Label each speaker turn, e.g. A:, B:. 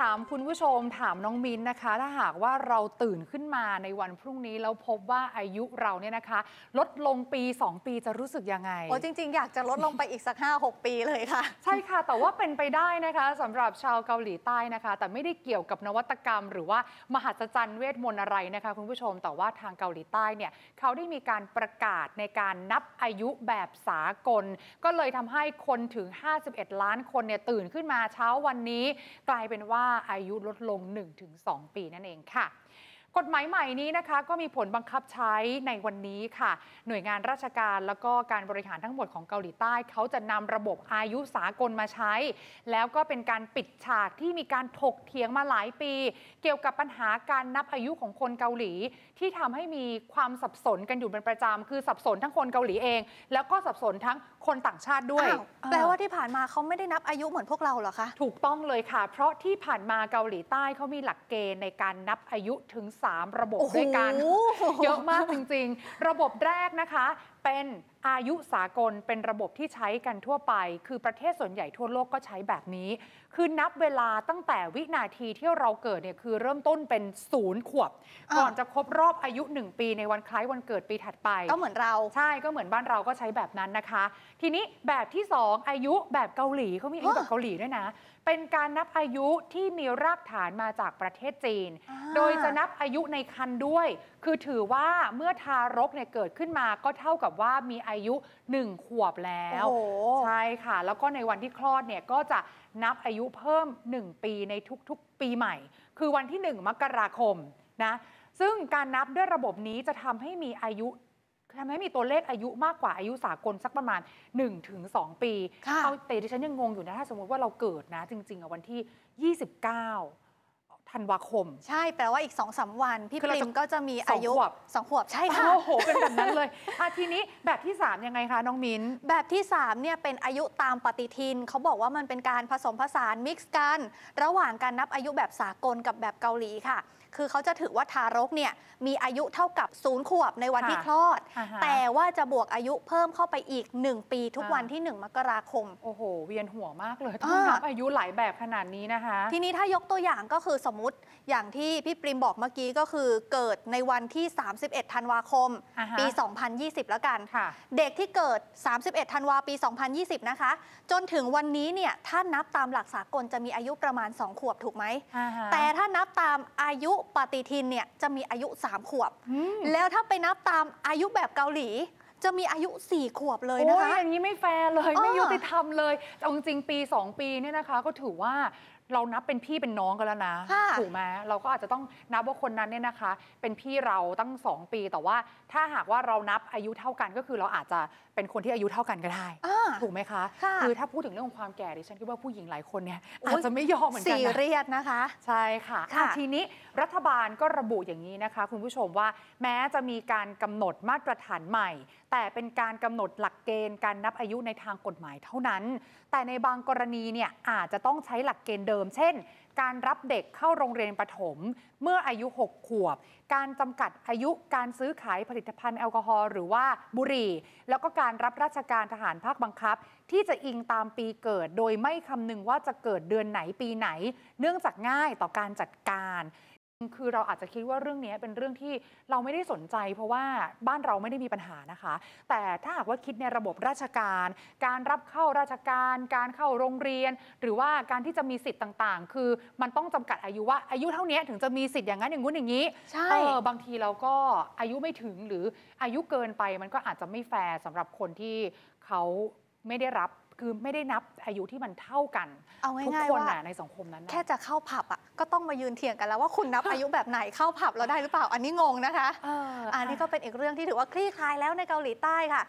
A: ถามคุณผู้ชมถามน้องมินนะคะ ถ้าหากว่าเราตื่นขึ้นมาในวันพรุ่งนี้แล้วพบว่าอายุเราเนี่ยนะคะ ลดลงปี 2 ปีจะรู้สึกยังไง
B: โอ้จริง ๆ อยากจะลดลงไปอีกสัก 5-6 ปีเลยค่ะ
A: ใช่ค่ะ แต่ว่าเป็นไปได้นะคะสำหรับชาวเกาหลีใต้นะคะ แต่ไม่ได้เกี่ยวกับนวัตกรรม หรือว่ามหัศจรรย์เวทมนต์อะไรนะคะคุณผู้ชมแต่ว่าทางเกาหลีใต้เนี่ยเขาได้มีการประกาศในการนับอายุแบบสากล ก็เลยทำให้คนถึง 51 ล้านคนเนี่ยตื่นขึ้นมาเช้าวันนี้กลายเป็นว่าอายุลดลง 1-2 ปีนั่นเองค่ะกฎหมายใหม่นี้นะคะก็มีผลบังคับใช้ในวันนี้ค่ะ หน่วยงานราชการแล้วก็การบริหารทั้งหมดของเกาหลีใต้ เขาจะนำระบบอายุสากลมาใช้ แล้วก็เป็นการปิดฉากที่มีการถกเถียงมาหลายปี เกี่ยวกับปัญหาการนับอายุของคนเกาหลี ที่ทำให้มีความสับสนกันอยู่เป็นประจำคือสับสนทั้งคนเกาหลีเอง แล้วก็สับสนทั้ง คนต่างชาติด้วย
B: อ้าวแปลว่าที่ผ่านมาเขาไม่ได้นับอายุเหมือนพวกเราเหรอคะ
A: ถูกต้องเลยค่ะ เพราะที่ผ่านมาเกาหลีใต้เขามีหลักเกณฑ์ในการนับอายุถึง 3 ระบบ
B: โอ้โห
A: ด้วยกัน เยอะมากจริง ๆ ระบบแรกนะคะ เป็นอายุสากลเป็นระบบที่ใช้กันทั่วไป คือประเทศส่วนใหญ่ทั่วโลกก็ใช้แบบนี้ คือนับเวลาตั้งแต่วินาทีที่เราเกิดเนี่ยคือเริ่มต้นเป็นศูนย์ขวบ
B: อ่า
A: ก่อนจะครบรอบอายุ 1 ปีในวันคล้ายวันเกิดปีถัดไป
B: ก็เหมือนเรา
A: ใช่ก็เหมือนบ้านเราก็ใช้แบบนั้นนะคะ ทีนี้แบบที่ 2 อายุแบบเกาหลีเขามีอายุ
B: อ๋อ
A: แบบเกาหลีด้วยนะเป็นการนับอายุที่มีรากฐานมาจากประเทศจีน
B: อ่า
A: โดยจะนับอายุในครรภ์ด้วย คือถือว่าเมื่อทารกเนี่ยเกิดขึ้นมาก็เท่ากับว่ามีอายุ 1 ขวบแล้ว
B: โอ้โห
A: ใช่ค่ะ แล้วก็ในวันที่คลอดเนี่ยก็จะนับอายุเพิ่ม 1 ปีในทุกๆ ปีใหม่ คือวันที่ 1 มกราคมนะซึ่งการนับด้วยระบบนี้จะทำให้มีอายุ ทำให้มีตัวเลขอายุมากกว่าอายุสากลสักประมาณ 1-2 ปี
B: ค่ะ
A: เอาแต่ดิฉันยังงงอยู่นะถ้าสมมติว่าเราเกิดนะ จริง ๆอะวันที่ 29ธันวาคม
B: ใช่แปลว่าอีก2อสวัน พี่
A: คือ
B: ป
A: เรา
B: ริ
A: จะ
B: มก็จะมีอายุ
A: สองขวบ
B: สองขวบใช่ค่ะ
A: โอ้โหเป็นแบบนั้นเลยอะทีนี้แบบที่ 3 ยังไงคะ น้องมิ้น
B: แบบที่3เนี่ยเป็นอายุตามปฏิทิน เขาบอกว่ามันเป็นการผสมผสานมิกซ์กัน ระหว่างการนับอายุแบบสากลกับแบบเกาหลีค่ะ คือเขาจะถือว่าทารกเนี่ยมีอายุเท่ากับศูนย์ขวบในวัน
A: ค่ะ
B: ที่คลอด
A: อ่าฮะ
B: แต่ว่าจะบวกอายุเพิ่มเข้าไปอีก 1 ปีทุก
A: อ่า
B: วันที่ 1 มกราคม
A: โอ้โห เวียนหัวมากเลยต้อง
B: อ่านั
A: นับอายุหลายแบบขนาดนี้นะคะ
B: ทีนี้ถ้ายกตัวอย่างก็คือสมมติอย่างที่พี่ปริมบอกเมื่อกี้ก็คือเกิดในวันที่ 31 ธันวาคม
A: อ่าฮะ
B: ปี 2020 แล้วกัน
A: ค่ะ
B: เด็กที่เกิด 31 ธันวาปี 2020 นะคะ จนถึงวันนี้เนี่ยถ้านับตามหลักสากลจะมีอายุประมาณ 2 ขวบถูกไหม
A: อ่าฮะ
B: แต่ถ้านับตามอายุปฏิทินเนี่ยจะมีอายุ 3 ขวบ
A: อืม
B: แล้วถ้าไปนับตามอายุแบบเกาหลีจะมีอายุ 4 ขวบเลยนะ
A: โอ้ย
B: คะ
A: อย่างนี้ไม่แฟร์เลย
B: เออ
A: ไม่ยุติธรรมเลยเอาจริงๆ ปี 2 ปีเนี่ยนะคะ ก็ถือว่าเรานับเป็นพี่เป็นน้องกันแล้วนะ
B: ค่ะ
A: ถูกไหมเราก็อาจจะต้องนับว่าคนนั้นเนี่ยนะคะ เป็นพี่เราตั้ง 2 ปี แต่ว่าถ้าหากว่าเรานับอายุเท่ากันก็คือเราอาจจะเป็นคนที่อายุเท่ากันก็ได้
B: อ่า
A: ถูกไหมคะ
B: ค่ะ
A: อถ้าพูดถึงเรื่องของความแก่ดิฉันคิดว่าผู้หญิงหลายคนเนี่ย
B: โอ๊ย
A: อาจจะไม่ยอมเหมือนกั
B: ซี
A: นนะ
B: เรียสนะคะ
A: ใช่ค่ะ
B: ค่ะ
A: อะทีนี้รัฐบาลก็ระบุอย่างนี้นะคะ คุณผู้ชมว่าแม้จะมีการกำหนดมาตรฐานใหม่ แต่เป็นการกำหนดหลักเกณฑ์การนับอายุในทางกฎหมายเท่านั้น แต่ในบางกรณีเนี่ยอาจจะต้องใช้หลักเกณฑ์เดิม เช่น การรับเด็กเข้าโรงเรียนประถม เมื่ออายุ 6 ขวบ การจำกัดอายุการซื้อขายผลิตภัณฑ์แอลกอฮอล์หรือว่าบุหรี่ แล้วก็การรับราชการทหารภาคบังคับที่จะอิงตามปีเกิด โดยไม่คำนึงว่าจะเกิดเดือนไหนปีไหน เนื่องจากง่ายต่อการจัดการคือเราอาจจะคิดว่าเรื่องนี้เป็นเรื่องที่เราไม่ได้สนใจ เพราะว่าบ้านเราไม่ได้มีปัญหานะคะ แต่ถ้าหากว่าคิดในระบบราชการ การรับเข้าราชการ การเข้าโรงเรียน หรือว่าการที่จะมีสิทธิ์ต่างๆ คือมันต้องจำกัดอายุว่าอายุเท่านี้ถึงจะมีสิทธิ์อย่างนั้นอย่างงู้นอย่างนี้
B: ใช่
A: เออบางทีเราก็อายุไม่ถึงหรืออายุเกินไปมันก็อาจจะไม่แฟร์สำหรับคนที่เขา ไม่ได้รับคือไม่ได้นับอายุที่มันเท่ากัน
B: เอา
A: ทุก
B: ง่าย
A: ค
B: ๆ
A: น
B: ว่า
A: น่ะในสังคมนั้นน่ะ
B: แค่จะเข้าผับอะก็ต้องมายืนเถียงกันแล้วว่าคุณนับ อายุแบบไหนเข้าผับเราได้หรือเปล่าอันนี้งงนะคะ
A: เออ
B: อันนี้ก็เป็นอีกเรื่องที่ถือว่าคลี่คลายแล้วในเกาหลีใต้ค่ะ